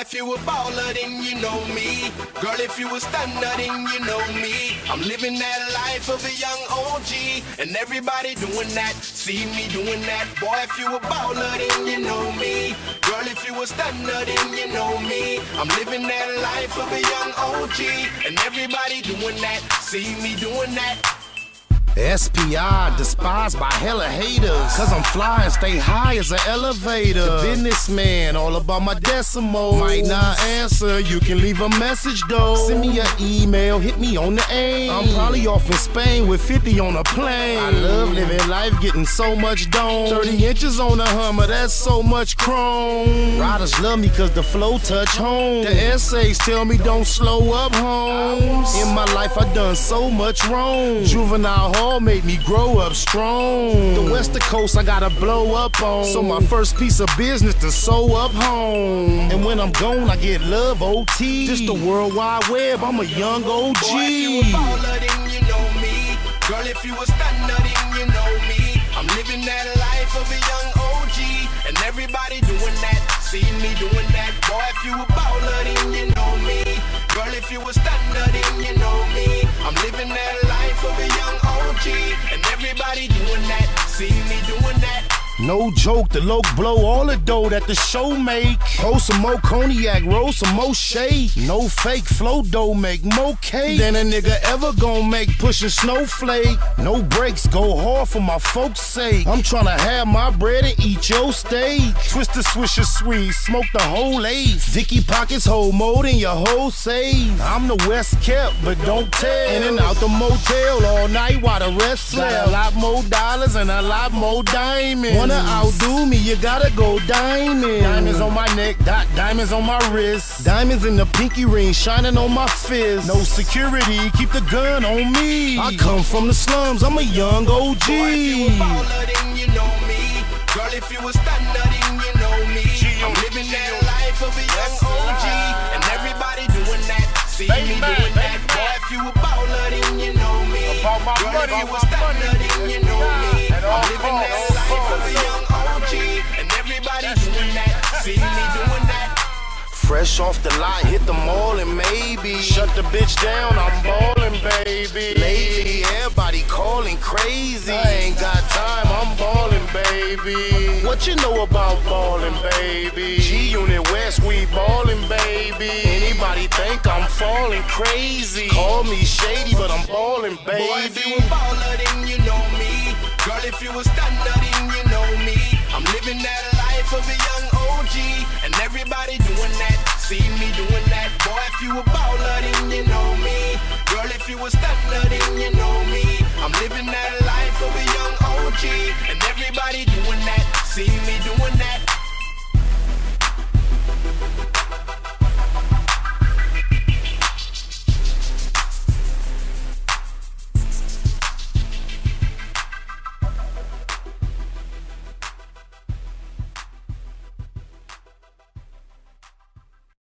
if you a baller, then you know me. Girl, if you a stunner, then you know me. I'm living that life of a young OG, and everybody doing that. See me doing that. Boy, if you a baller, then you know me. Girl, if you a stunner, then you know me. I'm living that life of a young OG, and everybody doing that. See me doing that. SPI, despised by hella haters. Cause I'm flying, stay high as an elevator. The businessman, all about my decimal. Might not answer, you can leave a message though. Send me an email, hit me on the aim. I'm probably off in Spain with 50 on a plane. I love living life, getting so much dome. 30 inches on a Hummer, that's so much chrome. Riders love me cause the flow touch home. The essays tell me don't slow up, homes. In my life, I done so much wrong. Juvenile all made me grow up strong. The West Coast I gotta blow up on. So my first piece of business to sew up home. And when I'm gone, I get love OT. Just the World Wide Web, I'm a young OG. Boy, if you a baller, then you know me. Girl, if you a stunner, then you know me. I'm living that life of a young OG, and everybody doing that. See me doing that. Boy, if you a baller, then you know me. Girl, if you a stunner, then you know No joke, the loc blow all the dough that the show make. Pour some more cognac, roll some more shade. No fake flow dough make more cake than a nigga ever gon' make pushing snowflake. No breaks, go hard for my folks' sake. I'm tryna have my bread and eat your steak. Twist the swisher sweet, smoke the whole eighth. Dicky pockets hold more than your whole save. I'm the West kept, but don't tell. In and out the motel all night while the rest slept. Got a lot more dollars and a lot more diamonds. Wanna outdo me, you gotta go diamond. Diamonds on my neck, dot diamonds on my wrist. Diamonds in the pinky ring, shining on my fist. No security, keep the gun on me. I come from the slums, I'm a young OG. Boy, if you a baller, then you know me. Girl, if you a stunner, then you know me. I'm living that life of a young OG, and everybody doing that. See me doing that. Boy, if you a baller, then you know me. Girl, if you a stunner, then you know me. I'm living that life of a young OG, and everybody doing that. See me doing that. Fresh off the lot, hit the mall and maybe shut the bitch down. I'm ballin', baby. Lately, everybody calling crazy. I ain't got time, I'm ballin', baby. What you know about ballin', baby? G Unit West, we ballin', baby. Anybody think I'm falling crazy? Call me shady, but I'm ballin', Boy, if you a baby. baller, then you know me. Girl, if you a stunner, then you know me. I'm living that life of a young OG, and everybody doing that. See me doing that. Boy, if you a baller, then you know me. Girl, if you a stunner, then you know